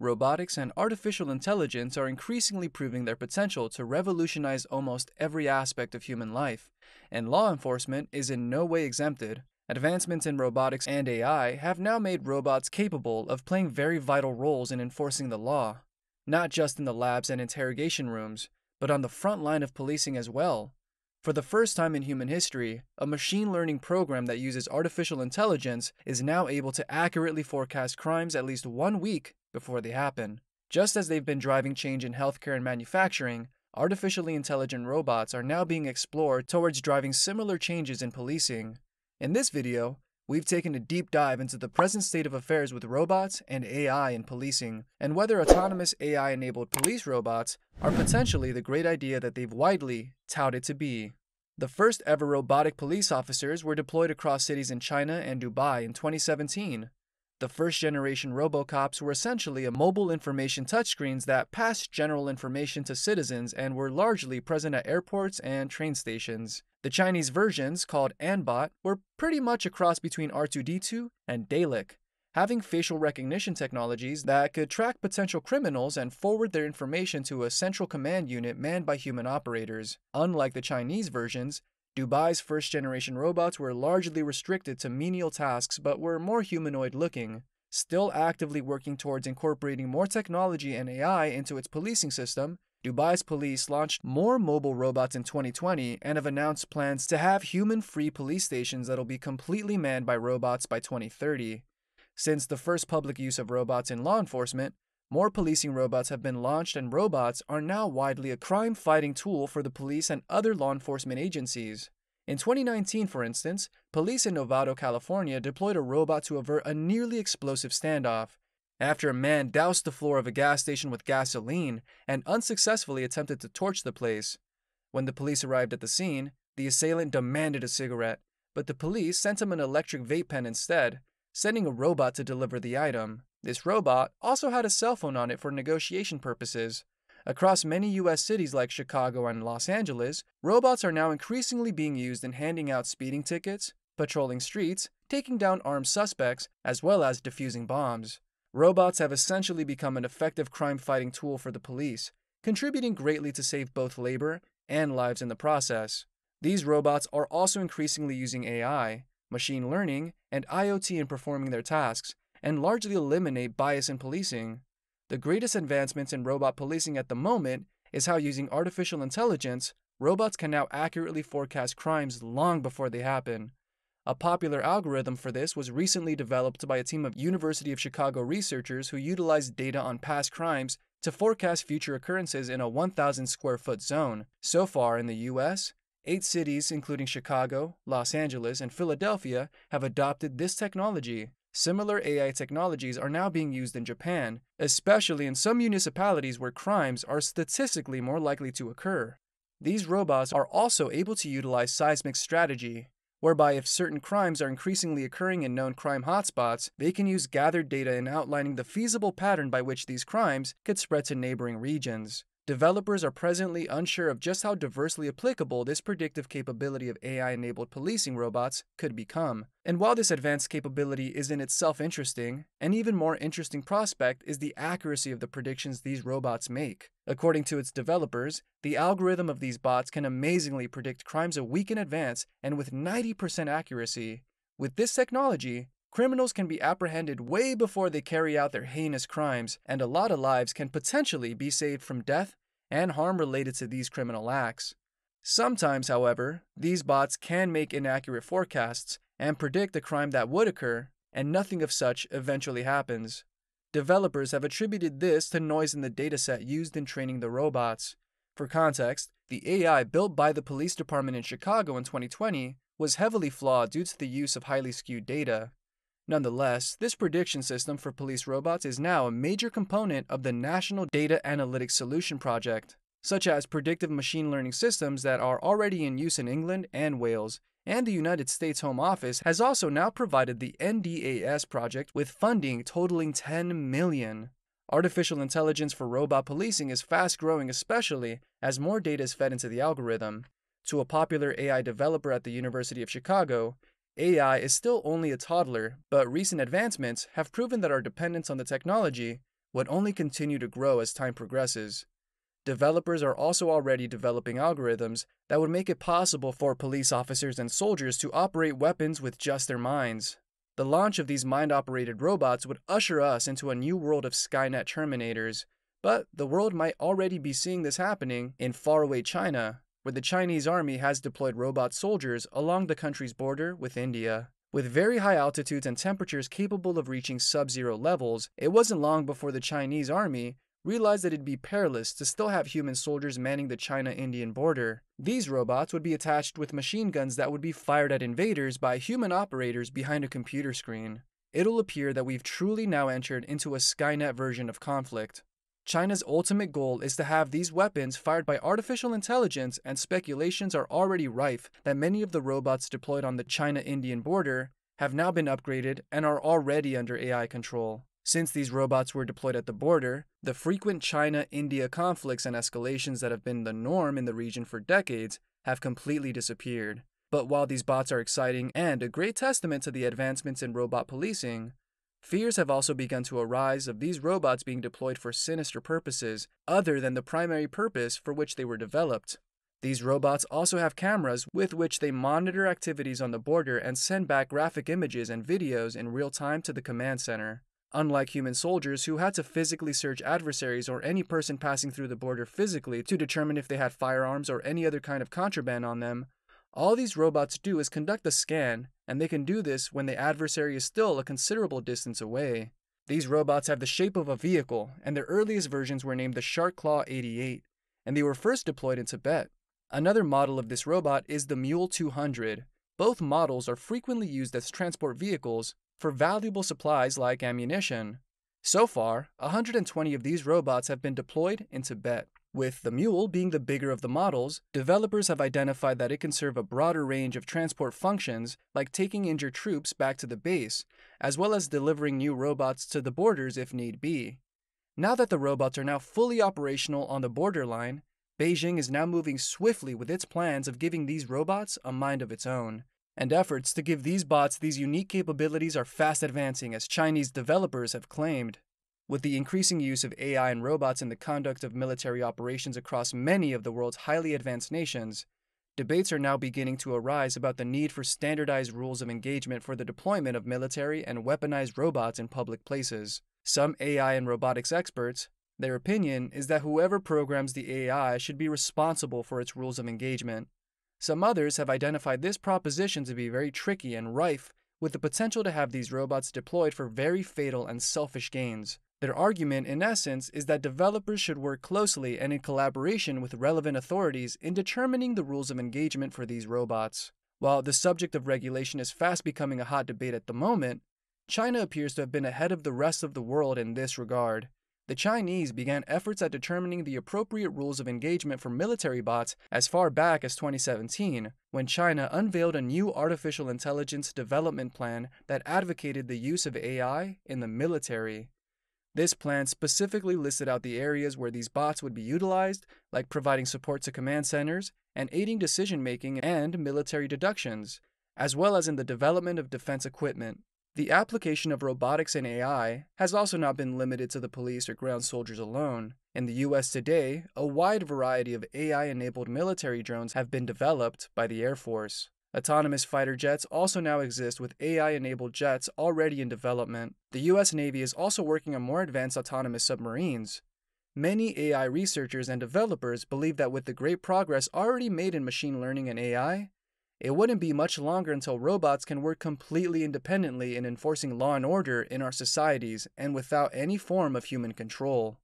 robotics, and artificial intelligence are increasingly proving their potential to revolutionize almost every aspect of human life, and law enforcement is in no way exempted. Advancements in robotics and AI have now made robots capable of playing very vital roles in enforcing the law, not just in the labs and interrogation rooms, but on the front line of policing as well. For the first time in human history, a machine learning program that uses artificial intelligence is now able to accurately forecast crimes at least one week before they happen. Just as they've been driving change in healthcare and manufacturing, artificially intelligent robots are now being explored towards driving similar changes in policing. In this video, we've taken a deep dive into the present state of affairs with robots and AI in policing, and whether autonomous AI enabled police robots are potentially the great idea that they've widely touted to be. The first ever robotic police officers were deployed across cities in China and Dubai in 2017. The first generation Robocops were essentially a mobile information touchscreens that passed general information to citizens and were largely present at airports and train stations. The Chinese versions, called AnBot, were pretty much a cross between R2D2 and Dalek, having facial recognition technologies that could track potential criminals and forward their information to a central command unit manned by human operators. Unlike the Chinese versions, Dubai's first generation robots were largely restricted to menial tasks but were more humanoid looking. Still actively working towards incorporating more technology and AI into its policing system, Dubai's police launched more mobile robots in 2020 and have announced plans to have human free police stations that'll be completely manned by robots by 2030. Since the first public use of robots in law enforcement, more policing robots have been launched, and robots are now widely a crime fighting tool for the police and other law enforcement agencies. In 2019, for instance, police in Novato, California deployed a robot to avert a nearly explosive standoff. After a man doused the floor of a gas station with gasoline and unsuccessfully attempted to torch the place. When the police arrived at the scene, the assailant demanded a cigarette, but the police sent him an electric vape pen instead, sending a robot to deliver the item. This robot also had a cell phone on it for negotiation purposes. Across many US cities like Chicago and Los Angeles, robots are now increasingly being used in handing out speeding tickets, patrolling streets, taking down armed suspects, as well as defusing bombs. Robots have essentially become an effective crime fighting tool for the police, contributing greatly to save both labor and lives in the process. These robots are also increasingly using AI, machine learning, and IoT in performing their tasks, and largely eliminate bias in policing. The greatest advancements in robot policing at the moment is how using artificial intelligence, robots can now accurately forecast crimes long before they happen. A popular algorithm for this was recently developed by a team of University of Chicago researchers who utilized data on past crimes to forecast future occurrences in a 1,000 square foot zone. So far in the US, Eight cities, including Chicago, Los Angeles, and Philadelphia, have adopted this technology. Similar AI technologies are now being used in Japan, especially in some municipalities where crimes are statistically more likely to occur. These robots are also able to utilize seismic strategy, whereby if certain crimes are increasingly occurring in known crime hotspots, they can use gathered data in outlining the feasible pattern by which these crimes could spread to neighboring regions. Developers are presently unsure of just how diversely applicable this predictive capability of AI enabled policing robots could become. And while this advanced capability is in itself interesting, an even more interesting prospect is the accuracy of the predictions these robots make. According to its developers, the algorithm of these bots can amazingly predict crimes a week in advance and with 90% accuracy. With this technology, criminals can be apprehended way before they carry out their heinous crimes, and a lot of lives can potentially be saved from death and harm related to these criminal acts. Sometimes, however, these bots can make inaccurate forecasts and predict a crime that would occur, and nothing of such eventually happens. Developers have attributed this to noise in the dataset used in training the robots. For context, the AI built by the police department in Chicago in 2020 was heavily flawed due to the use of highly skewed data. Nonetheless, this prediction system for police robots is now a major component of the National Data Analytics Solution Project, such as predictive machine learning systems that are already in use in England and Wales, and the United States Home Office has also now provided the NDAS project with funding totaling 10 million. Artificial intelligence for robot policing is fast growing, especially as more data is fed into the algorithm. To a popular AI developer at the University of Chicago, AI is still only a toddler, but recent advancements have proven that our dependence on the technology would only continue to grow as time progresses. Developers are also already developing algorithms that would make it possible for police officers and soldiers to operate weapons with just their minds. The launch of these mind operated robots would usher us into a new world of Skynet Terminators, but the world might already be seeing this happening in faraway China, where the Chinese army has deployed robot soldiers along the country's border with India. With very high altitudes and temperatures capable of reaching sub zero levels, it wasn't long before the Chinese army realized that it'd be perilous to still have human soldiers manning the China Indian border. These robots would be attached with machine guns that would be fired at invaders by human operators behind a computer screen. It'll appear that we've truly now entered into a Skynet version of conflict. China's ultimate goal is to have these weapons fired by artificial intelligence, and speculations are already rife that many of the robots deployed on the China Indian border have now been upgraded and are already under AI control. Since these robots were deployed at the border, the frequent China India conflicts and escalations that have been the norm in the region for decades have completely disappeared. But while these bots are exciting and a great testament to the advancements in robot policing, Fears have also begun to arise of these robots being deployed for sinister purposes other than the primary purpose for which they were developed. These robots also have cameras with which they monitor activities on the border and send back graphic images and videos in real time to the command center. Unlike human soldiers who had to physically search adversaries or any person passing through the border physically to determine if they had firearms or any other kind of contraband on them, all these robots do is conduct a scan, and they can do this when the adversary is still a considerable distance away. These robots have the shape of a vehicle, and their earliest versions were named the Sharp Claw 88, and they were first deployed in Tibet. Another model of this robot is the Mule 200. Both models are frequently used as transport vehicles for valuable supplies like ammunition. So far, 120 of these robots have been deployed in Tibet. With the Mule being the bigger of the models, developers have identified that it can serve a broader range of transport functions like taking injured troops back to the base, as well as delivering new robots to the borders if need be. Now that the robots are now fully operational on the borderline, Beijing is now moving swiftly with its plans of giving these robots a mind of its own. And efforts to give these bots these unique capabilities are fast advancing as Chinese developers have claimed. With the increasing use of AI and robots in the conduct of military operations across many of the world's highly advanced nations, debates are now beginning to arise about the need for standardized rules of engagement for the deployment of military and weaponized robots in public places. Some AI and robotics experts, their opinion is that whoever programs the AI should be responsible for its rules of engagement. Some others have identified this proposition to be very tricky and rife with the potential to have these robots deployed for very fatal and selfish gains. Their argument, in essence, is that developers should work closely and in collaboration with relevant authorities in determining the rules of engagement for these robots. While the subject of regulation is fast becoming a hot debate at the moment, China appears to have been ahead of the rest of the world in this regard. The Chinese began efforts at determining the appropriate rules of engagement for military bots as far back as 2017, when China unveiled a new artificial intelligence development plan that advocated the use of AI in the military. This plan specifically listed out the areas where these bots would be utilized, like providing support to command centers and aiding decision making and military deductions, as well as in the development of defense equipment. The application of robotics and AI has also not been limited to the police or ground soldiers alone. In the US today, a wide variety of AI enabled military drones have been developed by the Air Force. Autonomous fighter jets also now exist with AI enabled jets already in development. The US Navy is also working on more advanced autonomous submarines. Many AI researchers and developers believe that with the great progress already made in machine learning and AI, it wouldn't be much longer until robots can work completely independently in enforcing law and order in our societies and without any form of human control.